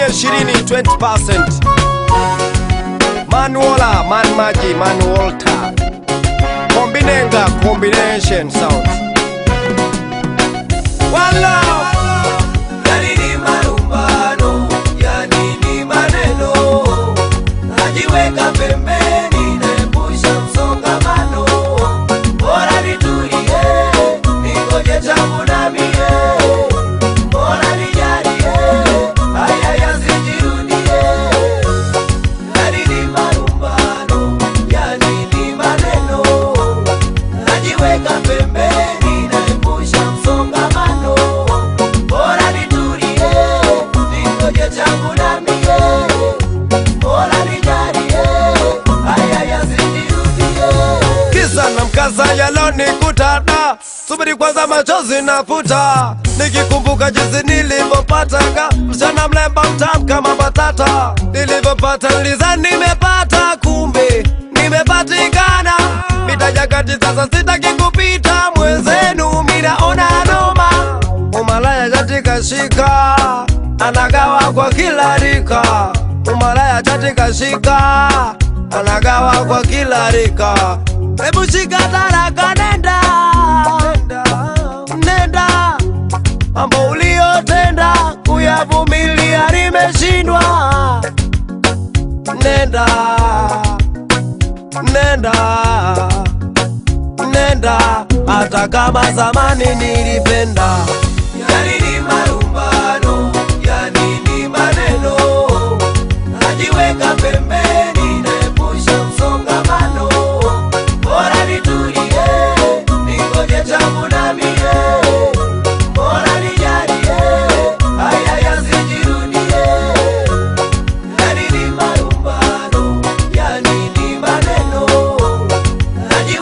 milioni ishirini 20% manuola man maji manuolta. Kombinenga combination sound walao! Yalonikutada, subiri kwanza, machozi nafuta, nikikumbuka jinsi nilivyopataka msichana mlemba mtamu kama batata. Nilivyopata nilizani nimepata, kumbe nimepatikana. Mitaja kati sasa, sitaki kupita mwenzenu, minaona noma. Umalaya katika shika, anagawa kwa kila rika. Umalaya katika shika, anagawa kwa kila rika. Hebu shika taraka, nenda. Nenda, mambo uliyotenda kuyavumilia nimeshindwa. Nenda. Nenda. Nenda, hata kama zamani nilipenda.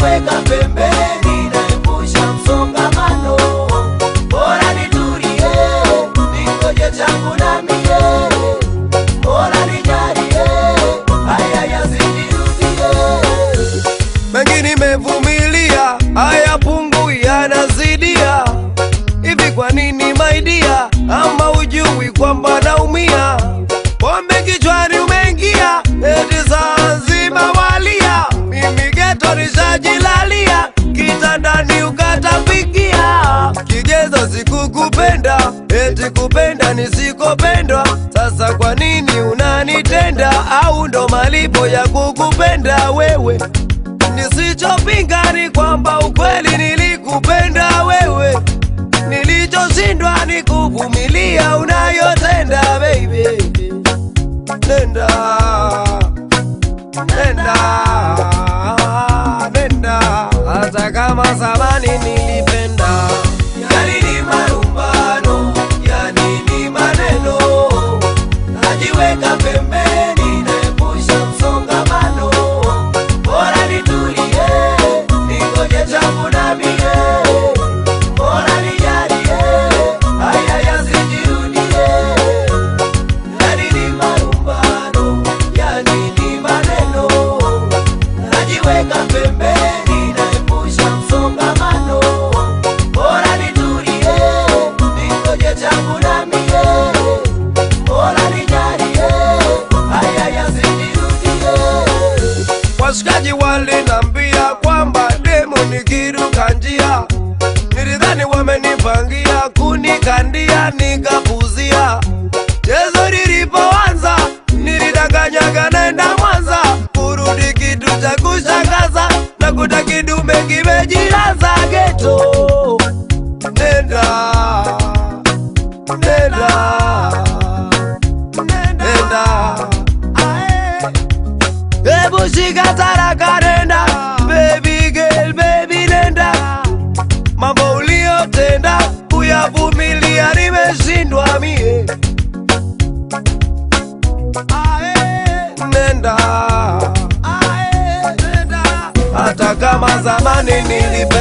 Najiweka pembeni, msongamano. Bora nitulie, ningoje changu na mie. Bora nijalie, haya mengi nimevumilia, haya pungu yanazidia. Hivi kwa nini maidia, ama ujui kwamba naumia? Pombe kichwani geto nishajilalia, kitandani ukatapikia. Kigezo sikukupenda, eti kupenda nisikopendwa. Sasa kwa nini unanitenda, au ndo malipo ya kukupenda wewe? Nisichopinga ni kwamba ukweli nilikupenda wewe, nilichoshindwa ni kuvumilia hata kama Washikaji walinambia kwamba demu nikiruka njia, nilidhani wamenipangia kunikandia, nikapuzia. Hebu shika nenda Baby girl, baby nenda. Mambo uliyotenda Kuyavumilia nimeshindwa mie. Nenda. Hata kama zamani nilipenda